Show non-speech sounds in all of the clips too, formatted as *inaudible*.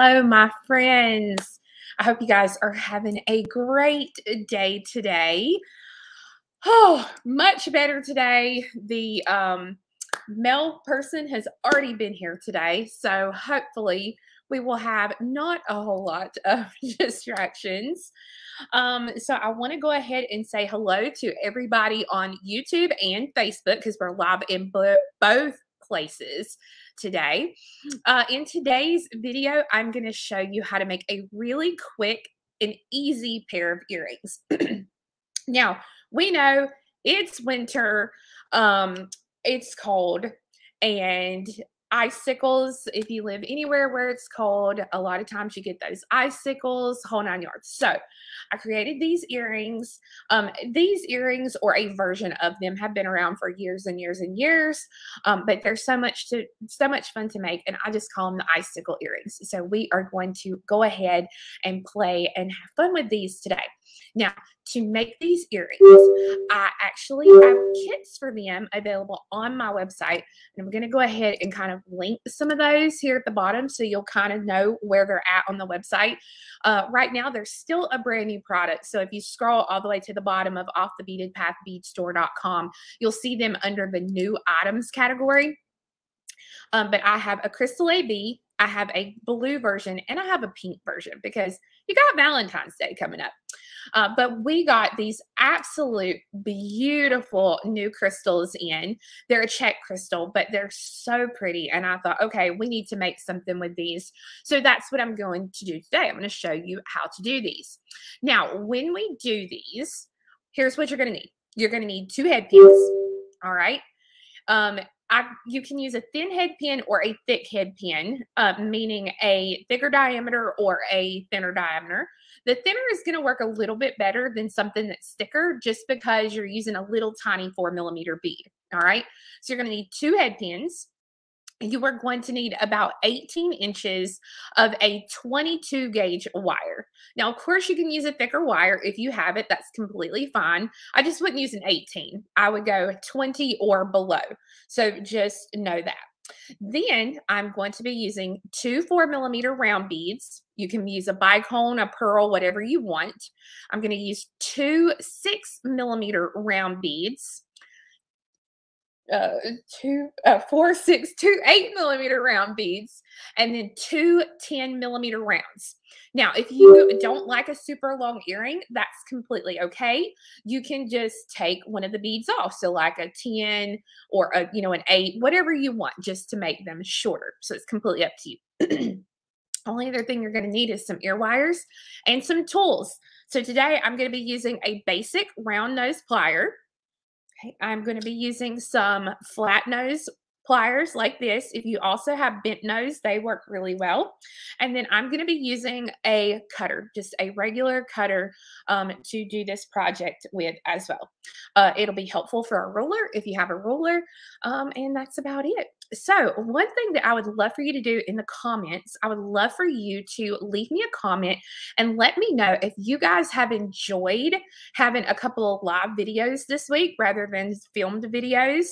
Hello, my friends. I hope you guys are having a great day today. Oh, much better today. The um, mail person has already been here today, so hopefully we will have not a whole lot *laughs* of distractions. Um, so I want to go ahead and say hello to everybody on YouTube and Facebook because we're live in bo- both places today. Uh, in today's video, I'm going to show you how to make a really quick and easy pair of earrings. *clears throat* now, we know it's winter, um, it's cold, and icicles. If you live anywhere where it's cold, a lot of times you get those icicles, whole nine yards. So I created these earrings. Um, these earrings or a version of them have been around for years and years and years, um, but there's so much to so much fun to make, and I just call them the icicle earrings. So we are going to go ahead and play and have fun with these today. Now, to make these earrings, I actually have kits for them available on my website. And I'm going to go ahead and kind of link some of those here at the bottom so you'll kind of know where they're at on the website. Uh, right now, they're still a brand new product. So if you scroll all the way to the bottom of offthebeadedpathbeadstore.com, you'll see them under the new items category. Um, but I have a crystal AB, I have a blue version, and I have a pink version because you got Valentine's Day coming up. Uh, but we got these absolute beautiful new crystals in. They're a Czech crystal, but they're so pretty. And I thought, okay, we need to make something with these. So that's what I'm going to do today. I'm going to show you how to do these. Now, when we do these, here's what you're going to need. You're going to need two head pins. All right. Um, I, you can use a thin head pin or a thick head pin, uh, meaning a thicker diameter or a thinner diameter. The thinner is going to work a little bit better than something that's thicker just because you're using a little tiny four millimeter bead. All right. So you're going to need two head pins. You are going to need about 18 inches of a 22 gauge wire. Now, of course, you can use a thicker wire if you have it. That's completely fine. I just wouldn't use an 18. I would go 20 or below. So just know that. Then I'm going to be using two four millimeter round beads. You can use a bicone, a pearl, whatever you want. I'm going to use two six millimeter round beads. Uh, two, uh, four, six, two, eight millimeter round beads, and then two 10 millimeter rounds. Now, if you don't like a super long earring, that's completely okay. You can just take one of the beads off. So like a 10 or a, you know, an eight, whatever you want, just to make them shorter. So it's completely up to you. *clears throat* Only other thing you're going to need is some ear wires and some tools. So today I'm going to be using a basic round nose plier. Okay, I'm going to be using some flat nose pliers like this. If you also have bent nose, they work really well. And then I'm going to be using a cutter, just a regular cutter um, to do this project with as well. Uh, it'll be helpful for a ruler if you have a ruler. Um, and that's about it. So, one thing that I would love for you to do in the comments, I would love for you to leave me a comment and let me know if you guys have enjoyed having a couple of live videos this week rather than filmed videos.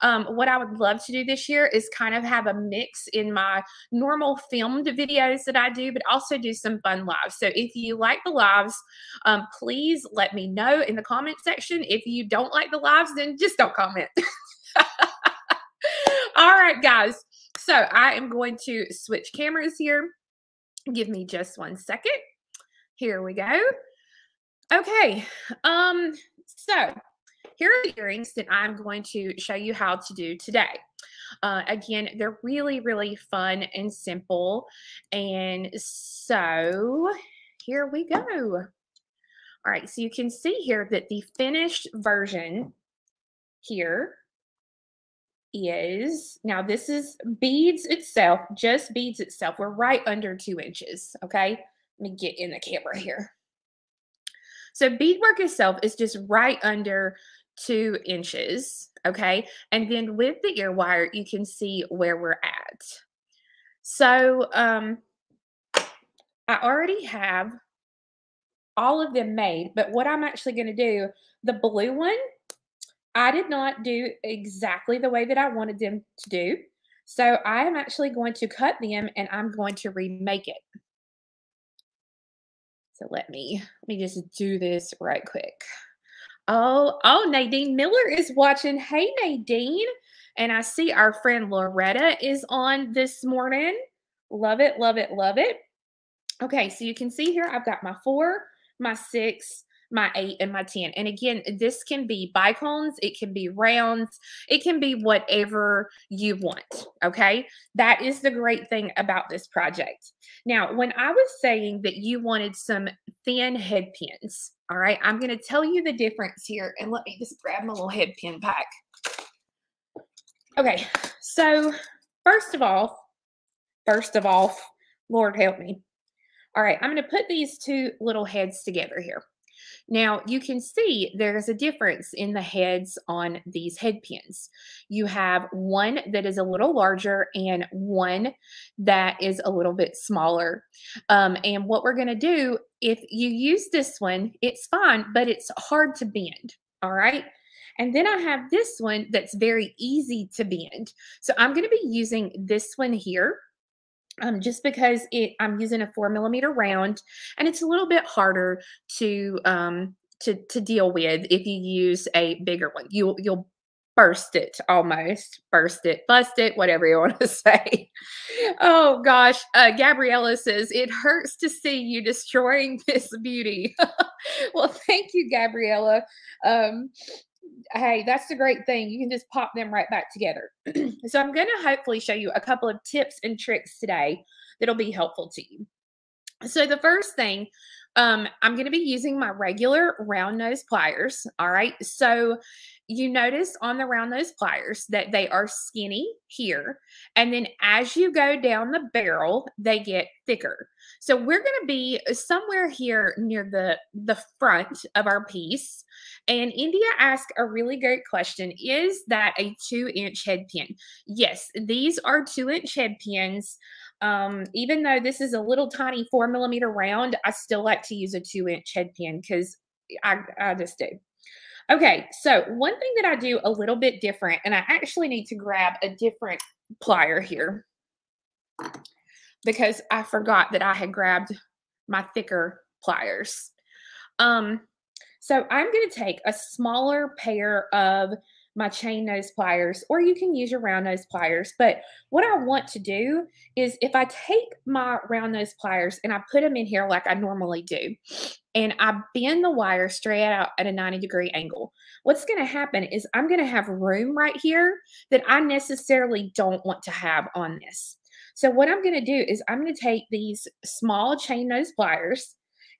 Um, what I would love to do this year is kind of have a mix in my normal filmed videos that I do, but also do some fun lives. So if you like the lives, um, please let me know in the comment section. If you don't like the lives, then just don't comment. *laughs* *laughs* All right, guys. So I am going to switch cameras here. Give me just one second. Here we go. Okay. Um, so here are the earrings that I'm going to show you how to do today. Uh, again, they're really, really fun and simple. And so here we go. All right, so you can see here that the finished version here is, now this is beads itself, just beads itself. We're right under two inches, okay? Let me get in the camera here. So beadwork itself is just right under two inches. Okay. And then with the ear wire, you can see where we're at. So um, I already have all of them made, but what I'm actually going to do, the blue one, I did not do exactly the way that I wanted them to do. So I am actually going to cut them and I'm going to remake it. So let me, let me just do this right quick. Oh, oh, Nadine Miller is watching. Hey, Nadine. And I see our friend Loretta is on this morning. Love it, love it, love it. Okay, so you can see here I've got my four, my six, my eight, and my 10. And again, this can be bicones, it can be rounds, it can be whatever you want. Okay, that is the great thing about this project. Now, when I was saying that you wanted some thin head pins, all right, I'm going to tell you the difference here. And let me just grab my little head pin pack. Okay, so first of all, first of all, Lord help me. All right, I'm going to put these two little heads together here. Now you can see there's a difference in the heads on these head pins. You have one that is a little larger and one that is a little bit smaller. Um, and what we're going to do, if you use this one, it's fine, but it's hard to bend. All right. And then I have this one that's very easy to bend. So I'm going to be using this one here. Um, just because it I'm using a four millimeter round and it's a little bit harder to um, to to deal with if you use a bigger one. You you'll burst it almost, burst it, bust it, whatever you *laughs* want to say. oh gosh, uh, Gabriella says it hurts to see you destroying this beauty. *laughs* well, thank you, Gabriella. Um, hey, that's the great thing. You can just pop them right back together. *clears throat* so I'm going to hopefully show you a couple of tips and tricks today that'll be helpful to you. So the first thing, um, I'm going to be using my regular round nose pliers. All right. So you notice on the round nose pliers that they are skinny here. And then as you go down the barrel, they get thicker. So we're going to be somewhere here near the, the front of our piece. And India asked a really great question. Is that a two inch head pin? Yes, these are two inch head pins. Um, even though this is a little tiny four millimeter round, I still like to use a two inch head pin because I, I just do. Okay, so one thing that I do a little bit different, and I actually need to grab a different plier here because I forgot that I had grabbed my thicker pliers. Um, so I'm going to take a smaller pair of my chain nose pliers, or you can use your round nose pliers. But what I want to do is if I take my round nose pliers and I put them in here like I normally do, and I bend the wire straight out at a 90 degree angle, what's going to happen is I'm going to have room right here that I necessarily don't want to have on this. So what I'm going to do is I'm going to take these small chain nose pliers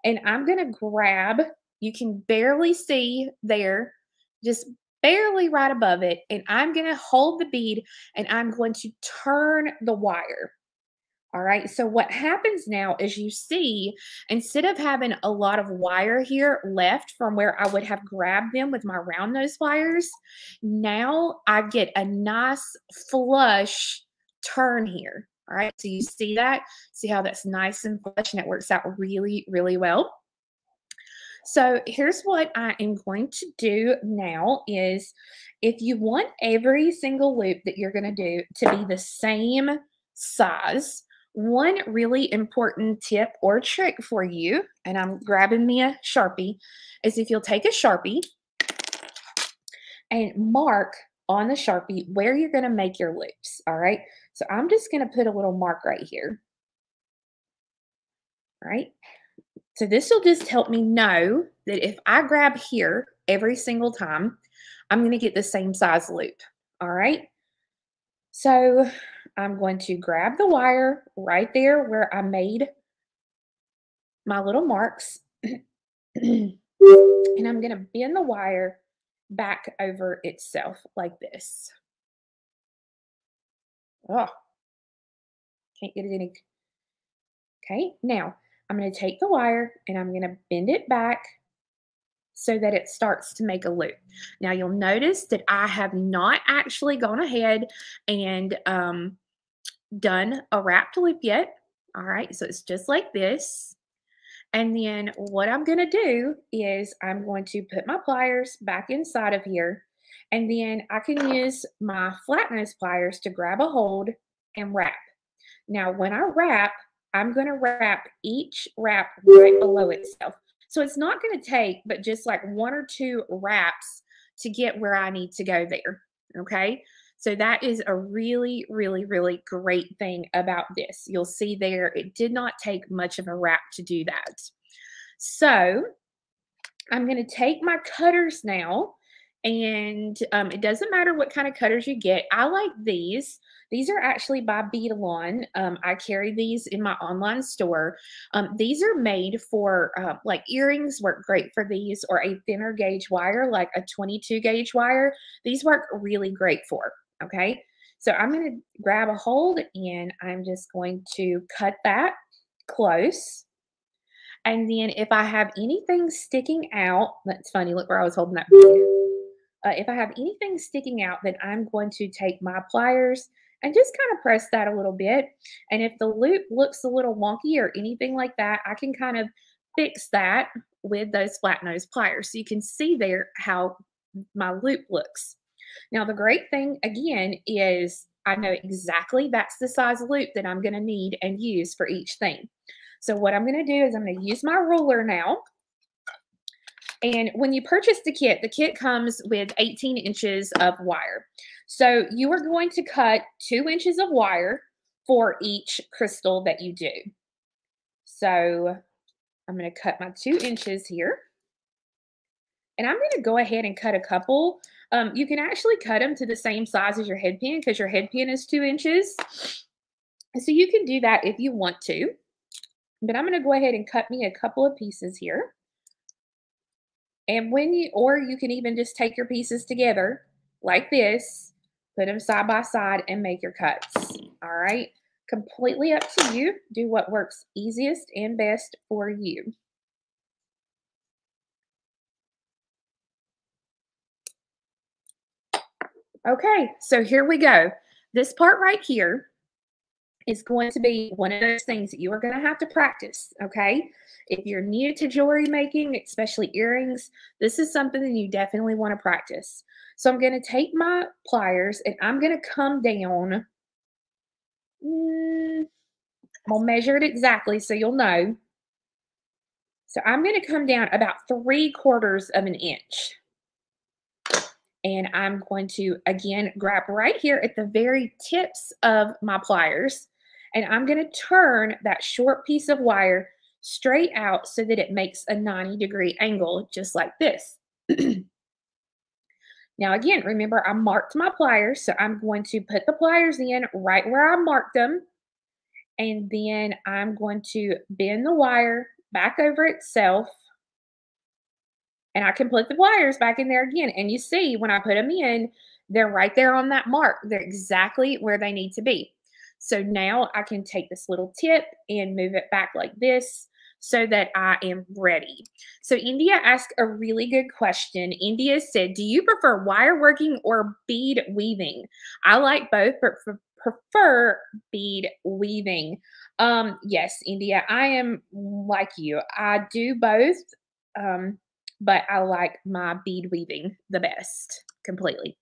and I'm going to grab, you can barely see there, just barely right above it. And I'm going to hold the bead and I'm going to turn the wire. All right. So what happens now is you see, instead of having a lot of wire here left from where I would have grabbed them with my round nose pliers, now I get a nice flush turn here. All right. So you see that? See how that's nice and flush and it works out really, really well. So here's what I am going to do now is if you want every single loop that you're going to do to be the same size, one really important tip or trick for you, and I'm grabbing me a Sharpie, is if you'll take a Sharpie and mark on the Sharpie where you're going to make your loops. All right. So I'm just going to put a little mark right here. All right. So this will just help me know that if I grab here every single time, I'm going to get the same size loop. All right. So I'm going to grab the wire right there where I made my little marks. *clears throat* and I'm going to bend the wire back over itself like this. Oh, can't get it any. Okay, now I'm going to take the wire and I'm going to bend it back so that it starts to make a loop. Now you'll notice that I have not actually gone ahead and um, done a wrapped loop yet. All right, so it's just like this. And then what I'm going to do is I'm going to put my pliers back inside of here. And then I can use my flat nose pliers to grab a hold and wrap. Now, when I wrap, I'm going to wrap each wrap right below itself. So it's not going to take but just like one or two wraps to get where I need to go there. Okay. So that is a really, really, really great thing about this. You'll see there, it did not take much of a wrap to do that. So I'm going to take my cutters now and um, it doesn't matter what kind of cutters you get. I like these. These are actually by Beadalon. Um, I carry these in my online store. Um, these are made for uh, like earrings work great for these or a thinner gauge wire like a 22 gauge wire. These work really great for. Okay. So I'm going to grab a hold and I'm just going to cut that close. And then if I have anything sticking out, that's funny. Look where I was holding that. Uh, if I have anything sticking out, then I'm going to take my pliers and just kind of press that a little bit. And if the loop looks a little wonky or anything like that, I can kind of fix that with those flat nose pliers. So you can see there how my loop looks. Now, the great thing again is I know exactly that's the size loop that I'm going to need and use for each thing. So what I'm going to do is I'm going to use my ruler now. And when you purchase the kit, the kit comes with 18 inches of wire. So you are going to cut two inches of wire for each crystal that you do. So I'm going to cut my two inches here. And I'm going to go ahead and cut a couple. Um, you can actually cut them to the same size as your head pin because your head pin is two inches. So you can do that if you want to. But I'm going to go ahead and cut me a couple of pieces here. And when you, or you can even just take your pieces together like this, put them side by side and make your cuts. All right. Completely up to you. Do what works easiest and best for you. Okay, so here we go. This part right here is going to be one of those things that you are going to have to practice, okay? If you're new to jewelry making, especially earrings, this is something that you definitely want to practice. So I'm going to take my pliers and I'm going to come down. Mm, I'll measure it exactly so you'll know. So I'm going to come down about three quarters of an inch. And I'm going to, again, grab right here at the very tips of my pliers. And I'm going to turn that short piece of wire straight out so that it makes a 90 degree angle, just like this. *clears throat* now, again, remember I marked my pliers, so I'm going to put the pliers in right where I marked them. And then I'm going to bend the wire back over itself and I can put the pliers back in there again. And you see when I put them in, they're right there on that mark. They're exactly where they need to be. So now I can take this little tip and move it back like this so that I am ready. So India asked a really good question. India said, do you prefer wire working or bead weaving? I like both, but prefer bead weaving. Um, yes, India, I am like you. I do both. Um, but I like my bead weaving the best completely.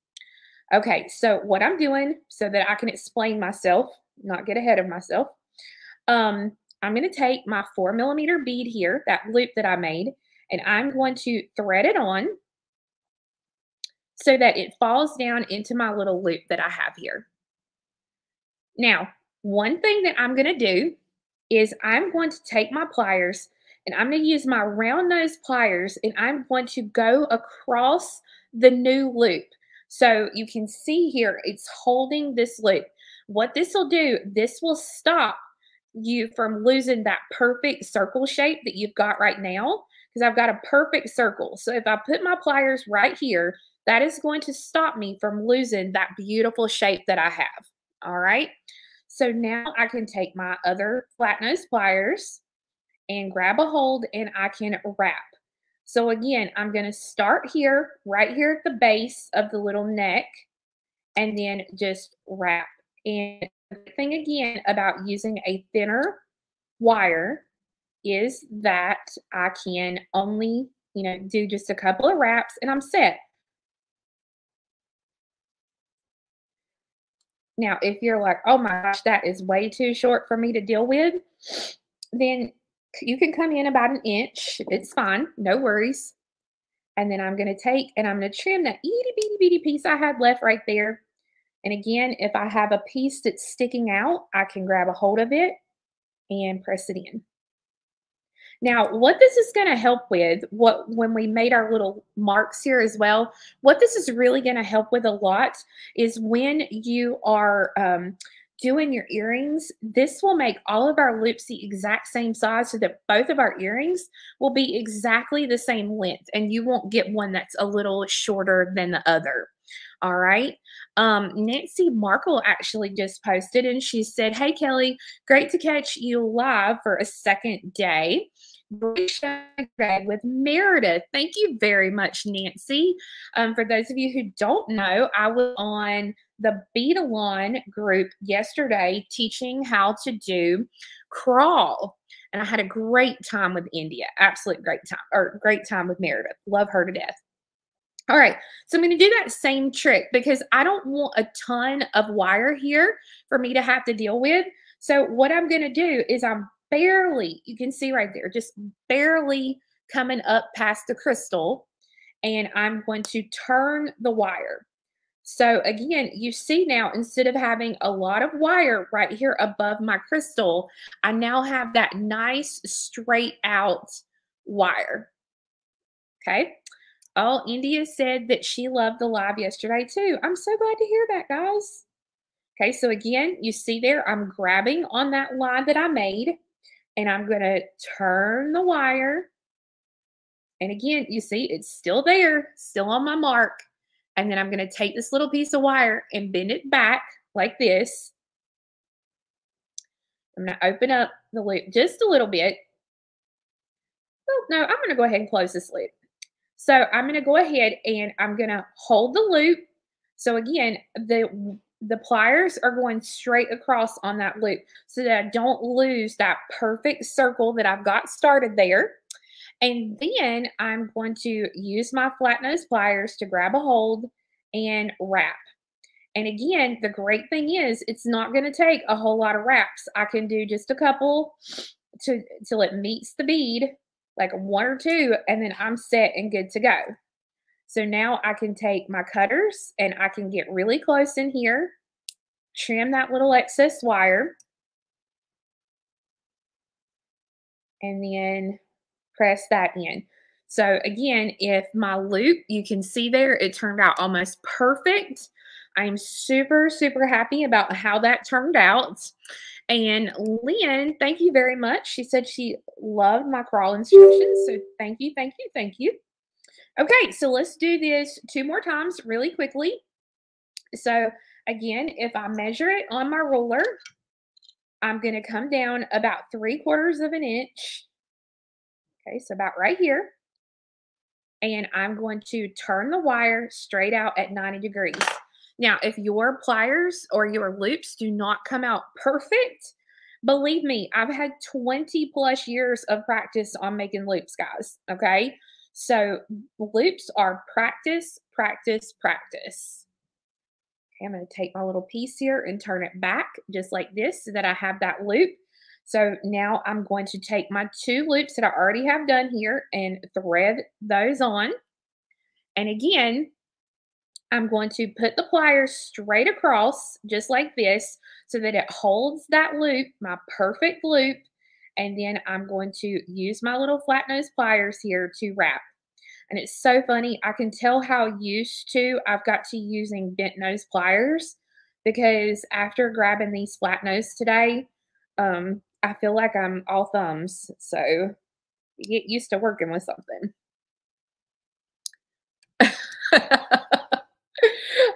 Okay, so what I'm doing so that I can explain myself, not get ahead of myself, um, I'm going to take my four millimeter bead here, that loop that I made, and I'm going to thread it on so that it falls down into my little loop that I have here. Now, one thing that I'm going to do is I'm going to take my pliers and I'm going to use my round nose pliers and I'm going to go across the new loop. So you can see here, it's holding this loop. What this will do, this will stop you from losing that perfect circle shape that you've got right now because I've got a perfect circle. So if I put my pliers right here, that is going to stop me from losing that beautiful shape that I have. All right. So now I can take my other flat nose pliers and grab a hold and I can wrap. So again, I'm going to start here, right here at the base of the little neck, and then just wrap. And the thing again about using a thinner wire is that I can only, you know, do just a couple of wraps and I'm set. Now, if you're like, oh my gosh, that is way too short for me to deal with, then you can come in about an inch. It's fine. No worries. And then I'm going to take and I'm going to trim that itty bitty bitty piece I had left right there. And again, if I have a piece that's sticking out, I can grab a hold of it and press it in. Now, what this is going to help with, what when we made our little marks here as well, what this is really going to help with a lot is when you are um, doing your earrings, this will make all of our loops the exact same size so that both of our earrings will be exactly the same length and you won't get one that's a little shorter than the other. All right. Um, Nancy Markle actually just posted and she said, Hey, Kelly, great to catch you live for a second day with Meredith. Thank you very much, Nancy. Um, for those of you who don't know, I was on the Beadalon group yesterday teaching how to do crawl. And I had a great time with India. Absolute great time, or great time with Meredith. Love her to death. All right, so I'm going to do that same trick because I don't want a ton of wire here for me to have to deal with. So what I'm going to do is I'm barely, you can see right there, just barely coming up past the crystal. And I'm going to turn the wire. So again, you see now, instead of having a lot of wire right here above my crystal, I now have that nice straight out wire. Okay. Oh, India said that she loved the live yesterday too. I'm so glad to hear that, guys. Okay, so again, you see there, I'm grabbing on that line that I made and I'm going to turn the wire. And again, you see it's still there, still on my mark. And then I'm going to take this little piece of wire and bend it back like this. I'm going to open up the loop just a little bit. Oh, no, I'm going to go ahead and close this lid. So I'm going to go ahead and I'm going to hold the loop. So again, the the pliers are going straight across on that loop so that I don't lose that perfect circle that I've got started there. And then I'm going to use my flat nose pliers to grab a hold and wrap. And again, the great thing is it's not going to take a whole lot of wraps. I can do just a couple to till it meets the bead, like one or two, and then I'm set and good to go. So now I can take my cutters and I can get really close in here, trim that little excess wire, and then press that in. So again, if my loop, you can see there, it turned out almost perfect. I'm super, super happy about how that turned out. And Lynn, thank you very much. She said she loved my crawl instructions. So thank you, thank you, thank you. Okay, so let's do this two more times really quickly. So again, if I measure it on my ruler, I'm going to come down about three quarters of an inch. Okay, so about right here. And I'm going to turn the wire straight out at 90 degrees. Now, if your pliers or your loops do not come out perfect, believe me, I've had 20 plus years of practice on making loops, guys. Okay. So loops are practice, practice, practice. Okay, I'm going to take my little piece here and turn it back just like this so that I have that loop. So now I'm going to take my two loops that I already have done here and thread those on. And again, I'm going to put the pliers straight across just like this so that it holds that loop, my perfect loop. And then I'm going to use my little flat nose pliers here to wrap. And it's so funny. I can tell how used to I've got to using bent nose pliers because after grabbing these flat nose today, um, I feel like I'm all thumbs. So get used to working with something. *laughs*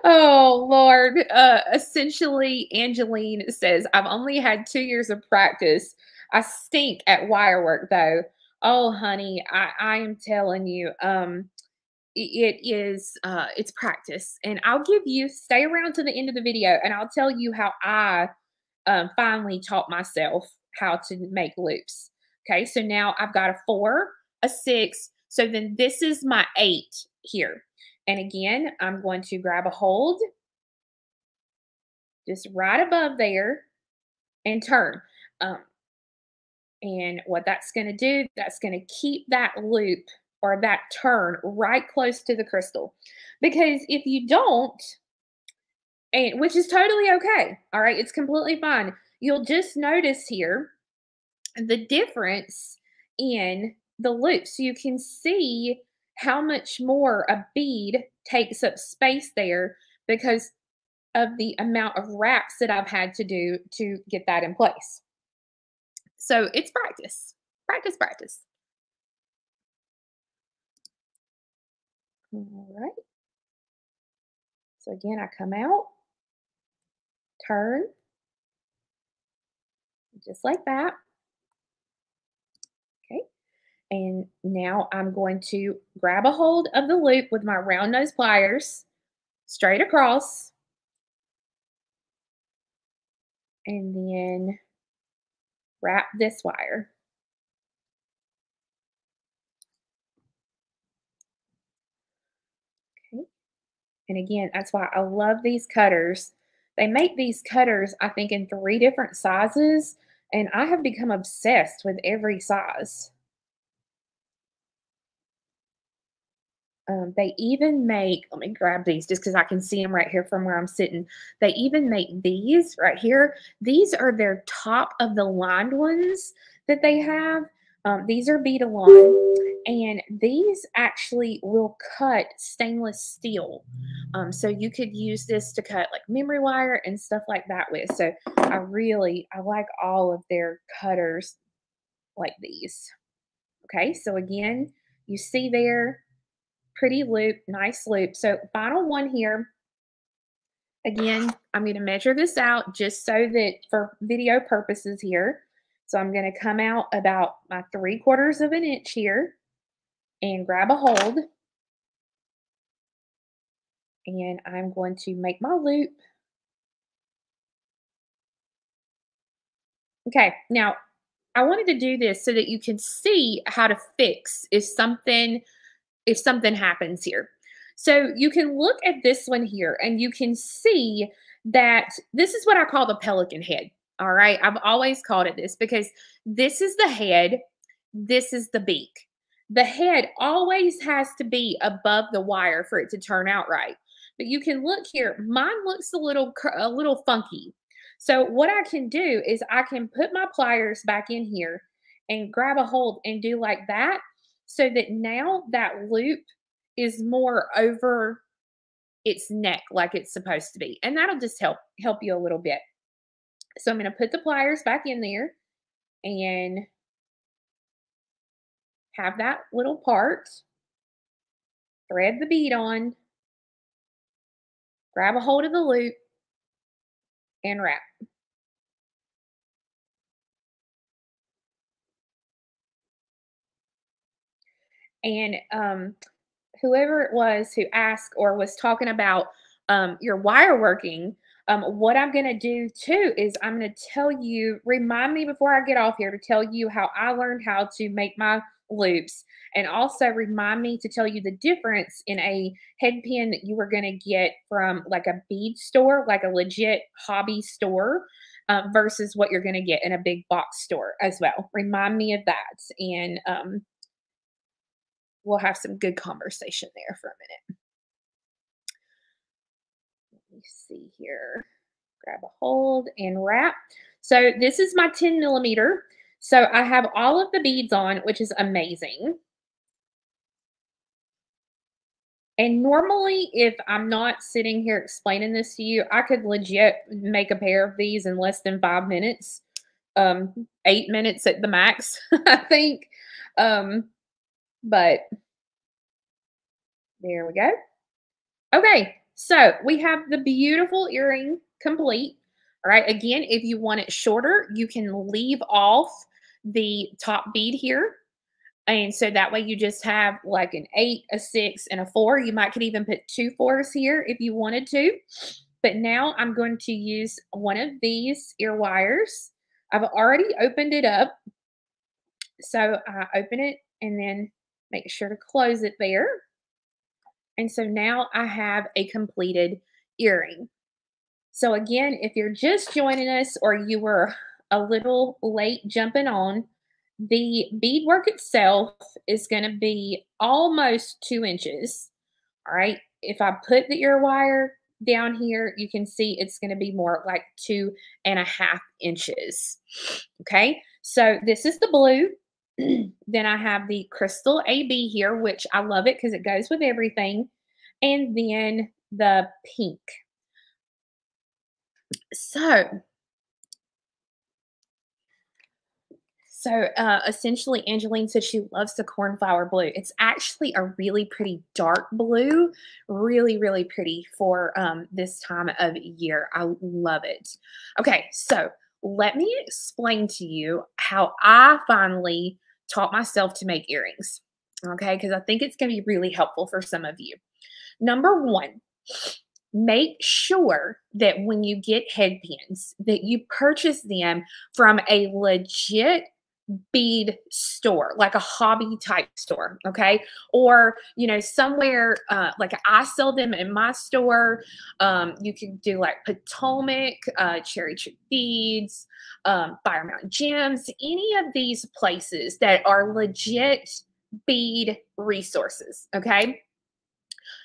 oh Lord. Uh, essentially, Angeline says, I've only had two years of practice. I stink at wire work though. Oh, honey, I, I am telling you, um, it is uh it's practice and i'll give you stay around to the end of the video and i'll tell you how i um, finally taught myself how to make loops okay so now i've got a four a six so then this is my eight here and again i'm going to grab a hold just right above there and turn. Um, and what that's going to do, that's going to keep that loop or that turn right close to the crystal. Because if you don't, and which is totally okay, all right, it's completely fine. You'll just notice here the difference in the loop. So you can see how much more a bead takes up space there because of the amount of wraps that I've had to do to get that in place. So it's practice, practice, practice. All right. So again, I come out, turn, just like that. And now I'm going to grab a hold of the loop with my round nose pliers straight across. And then wrap this wire. Okay. And again, that's why I love these cutters. They make these cutters, I think, in three different sizes, and I have become obsessed with every size. Um, they even make, let me grab these just because I can see them right here from where I'm sitting. They even make these right here. These are their top of the lined ones that they have. Um, these are bead Beadalon, and these actually will cut stainless steel. Um, so you could use this to cut like memory wire and stuff like that with. So I really, I like all of their cutters like these. Okay, so again, you see there, pretty loop, nice loop. So final one here. Again, I'm going to measure this out just so that for video purposes here. So I'm going to come out about my three quarters of an inch here and grab a hold. And I'm going to make my loop. Okay, now I wanted to do this so that you can see how to fix if something if something happens here. So you can look at this one here and you can see that this is what I call the pelican head. All right. I've always called it this because this is the head. This is the beak. The head always has to be above the wire for it to turn out right. But you can look here. Mine looks a little a little funky. So what I can do is I can put my pliers back in here and grab a hold and do like that so that now that loop is more over its neck like it's supposed to be. And that'll just help help you a little bit. So I'm going to put the pliers back in there and have that little part, thread the bead on, grab a hold of the loop, and wrap. And um, whoever it was who asked or was talking about um, your wire working, um, what I'm going to do too is I'm going to tell you, remind me before I get off here to tell you how I learned how to make my loops and also remind me to tell you the difference in a head pin that you were going to get from like a bead store, like a legit hobby store. Uh, versus what you're going to get in a big box store as well. Remind me of that. And um, we'll have some good conversation there for a minute. Let me see here. Grab a hold and wrap. So this is my 10 millimeter. So I have all of the beads on, which is amazing. And normally, if I'm not sitting here explaining this to you, I could legit make a pair of these in less than five minutes, um, eight minutes at the max, *laughs* I think. Um, but there we go. Okay, so we have the beautiful earring complete. All right, again, if you want it shorter, you can leave off the top bead here. And so that way you just have like an eight, a six, and a four. You might could even put two fours here if you wanted to. But now I'm going to use one of these ear wires. I've already opened it up. So I open it and then make sure to close it there. And so now I have a completed earring. So again, if you're just joining us or you were a little late jumping on, the beadwork itself is going to be almost two inches. All right. If I put the ear wire down here, you can see it's going to be more like two and a half inches. Okay. So this is the blue. *clears throat* then I have the crystal AB here, which I love it because it goes with everything. And then the pink. So So uh, essentially, Angeline said she loves the cornflower blue. It's actually a really pretty dark blue, really, really pretty for um, this time of year. I love it. Okay, so let me explain to you how I finally taught myself to make earrings. Okay, because I think it's going to be really helpful for some of you. Number one, make sure that when you get headpins that you purchase them from a legit bead store, like a hobby type store, okay? Or, you know, somewhere uh, like I sell them in my store. Um, you can do like Potomac, uh, Cherry Tree Beads, um, Fire Mountain Gems, any of these places that are legit bead resources, okay?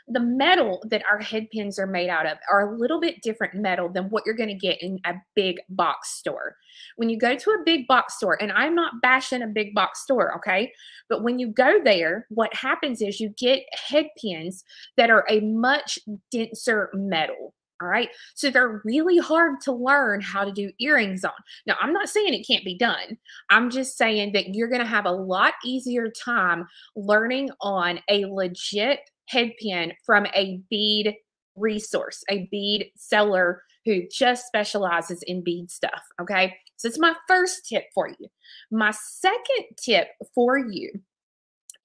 The metal that our head pins are made out of are a little bit different metal than what you're going to get in a big box store. When you go to a big box store, and I'm not bashing a big box store, okay? But when you go there, what happens is you get head pins that are a much denser metal. All right. So they're really hard to learn how to do earrings on. Now, I'm not saying it can't be done. I'm just saying that you're going to have a lot easier time learning on a legit headpin from a bead resource, a bead seller who just specializes in bead stuff. Okay. So it's my first tip for you. My second tip for you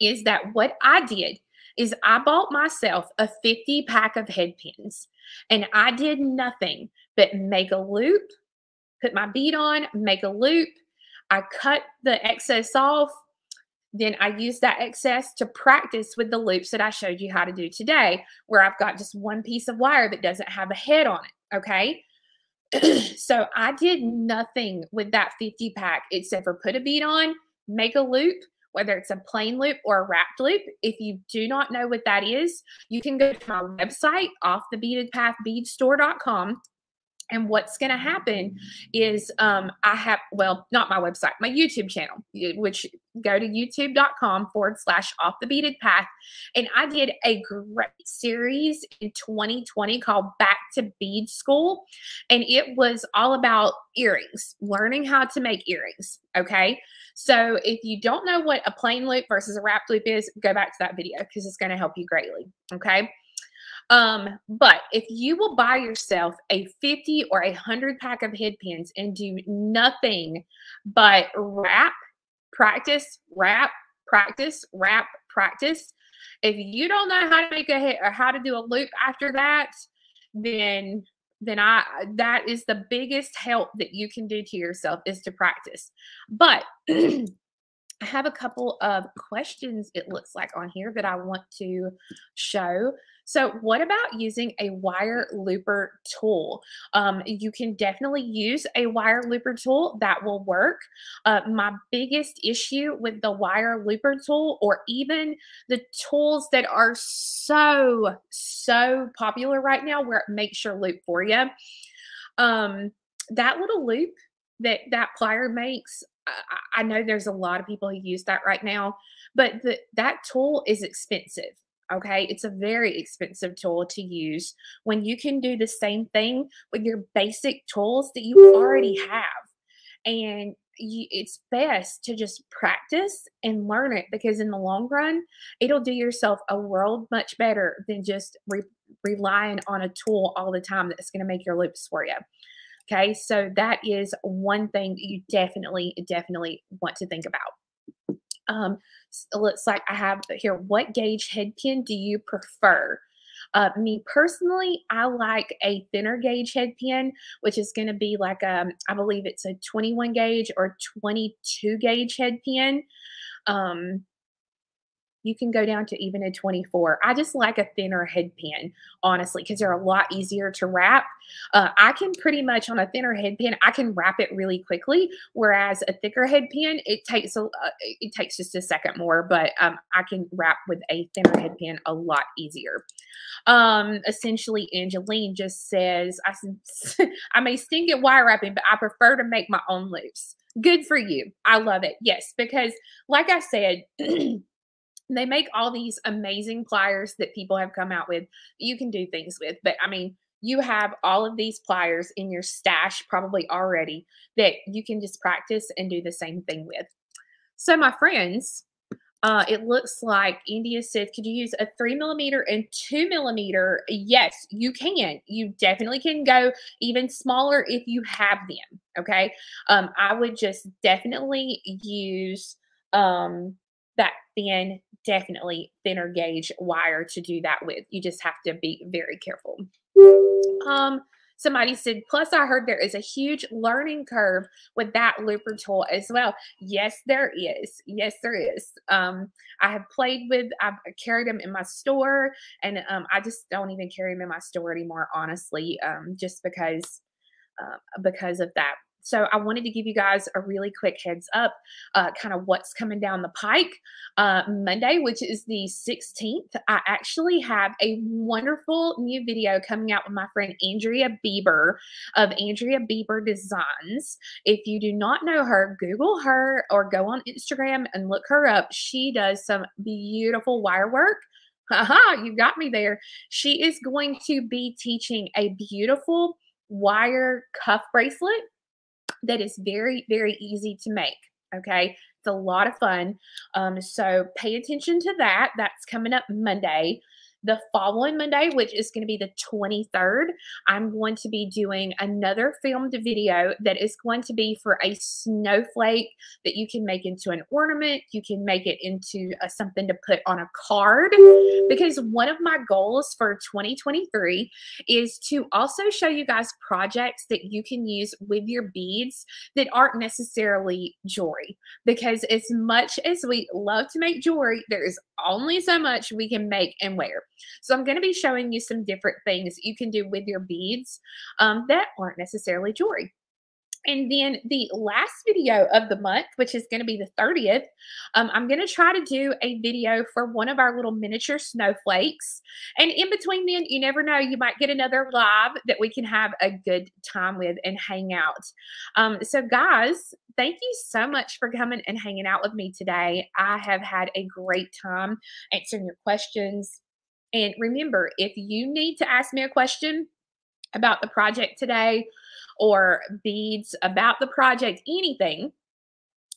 is that what I did is I bought myself a 50 pack of head pins and I did nothing but make a loop, put my bead on, make a loop. I cut the excess off, then I use that excess to practice with the loops that I showed you how to do today, where I've got just one piece of wire that doesn't have a head on it. Okay. *clears throat* so I did nothing with that 50 pack except for put a bead on, make a loop, whether it's a plain loop or a wrapped loop. If you do not know what that is, you can go to my website, off and what's going to happen is um, I have, well, not my website, my YouTube channel, which go to youtube.com forward slash off the beaded path. And I did a great series in 2020 called Back to Bead School. And it was all about earrings, learning how to make earrings. Okay. So if you don't know what a plain loop versus a wrapped loop is, go back to that video because it's going to help you greatly. Okay. Um, but if you will buy yourself a 50 or a 100 pack of head pins and do nothing but wrap, practice, wrap, practice, wrap, practice, if you don't know how to make a hit or how to do a loop after that, then then I that is the biggest help that you can do to yourself is to practice. But *clears throat* I have a couple of questions, it looks like, on here that I want to show. So, what about using a wire looper tool? Um, you can definitely use a wire looper tool that will work. Uh, my biggest issue with the wire looper tool, or even the tools that are so, so popular right now, where it makes your loop for you, um, that little loop that that plier makes I, know there's a lot of people who use that right now, but the, that tool is expensive. Okay. It's a very expensive tool to use when you can do the same thing with your basic tools that you already have. And you, it's best to just practice and learn it because in the long run, it'll do yourself a world much better than just re- relying on a tool all the time that's going to make your loops for you. Okay, so that is one thing you definitely, definitely want to think about. Um, looks like I have here, what gauge head pin do you prefer? Uh, me personally, I like a thinner gauge head pin, which is going to be like, a, I believe it's a 21 gauge or 22 gauge head pin. Um, you can go down to even a 24. I just like a thinner head pin, honestly, because they're a lot easier to wrap. Uh, I can pretty much on a thinner head pin, I can wrap it really quickly, whereas a thicker head pin, it takes a, uh, it takes just a second more, but um, I can wrap with a thinner head pin a lot easier. Um, essentially, Angeline just says, I, *laughs* I may sting at wire wrapping, but I prefer to make my own loops. Good for you. I love it. Yes, because like I said, *clears throat* they make all these amazing pliers that people have come out with you can do things with but i mean you have all of these pliers in your stash probably already that you can just practice and do the same thing with so my friends uh, it looks like India says, could you use a three millimeter and two millimeter? Yes, you can. You definitely can go even smaller if you have them. Okay. Um, I would just definitely use um, that thin definitely thinner gauge wire to do that with. You just have to be very careful. Um, somebody said, plus I heard there is a huge learning curve with that looper tool as well. Yes, there is. Yes, there is. Um, I have played with, I've carried them in my store and um, I just don't even carry them in my store anymore, honestly, um, just because, uh, because of that so I wanted to give you guys a really quick heads up, uh, kind of what's coming down the pike. Uh, Monday, which is the 16th, I actually have a wonderful new video coming out with my friend Andrea Bieber of Andrea Bieber Designs. If you do not know her, Google her or go on Instagram and look her up. She does some beautiful wire work. Haha, you got me there. She is going to be teaching a beautiful wire cuff bracelet that is very, very easy to make. Okay. It's a lot of fun. Um, so pay attention to that. That's coming up Monday. The following Monday, which is going to be the 23rd, I'm going to be doing another filmed video that is going to be for a snowflake that you can make into an ornament. You can make it into a, something to put on a card. Because one of my goals for 2023 is to also show you guys projects that you can use with your beads that aren't necessarily jewelry. Because as much as we love to make jewelry, there is only so much we can make and wear. So I'm going to be showing you some different things you can do with your beads um, that aren't necessarily jewelry. And then the last video of the month, which is going to be the 30th, um, I'm going to try to do a video for one of our little miniature snowflakes. And in between then, you never know, you might get another live that we can have a good time with and hang out. Um, so, guys, thank you so much for coming and hanging out with me today. I have had a great time answering your questions. And remember, if you need to ask me a question about the project today or beads about the project, anything,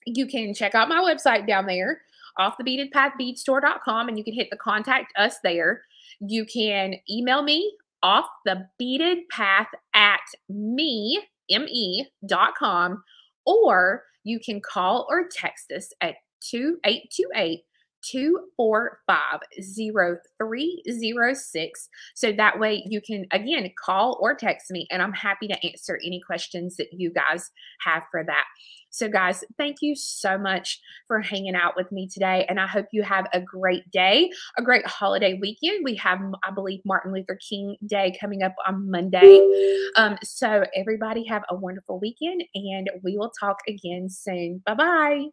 you can check out my website down there off the beaded path beadstore.com and you can hit the contact us there. You can email me off the beaded path at me, me.com, or you can call or text us at 2828 245 0306. So that way you can, again, call or text me, and I'm happy to answer any questions that you guys have for that. So, guys, thank you so much for hanging out with me today. And I hope you have a great day, a great holiday weekend. We have, I believe, Martin Luther King Day coming up on Monday. Um, so, everybody have a wonderful weekend, and we will talk again soon. Bye bye.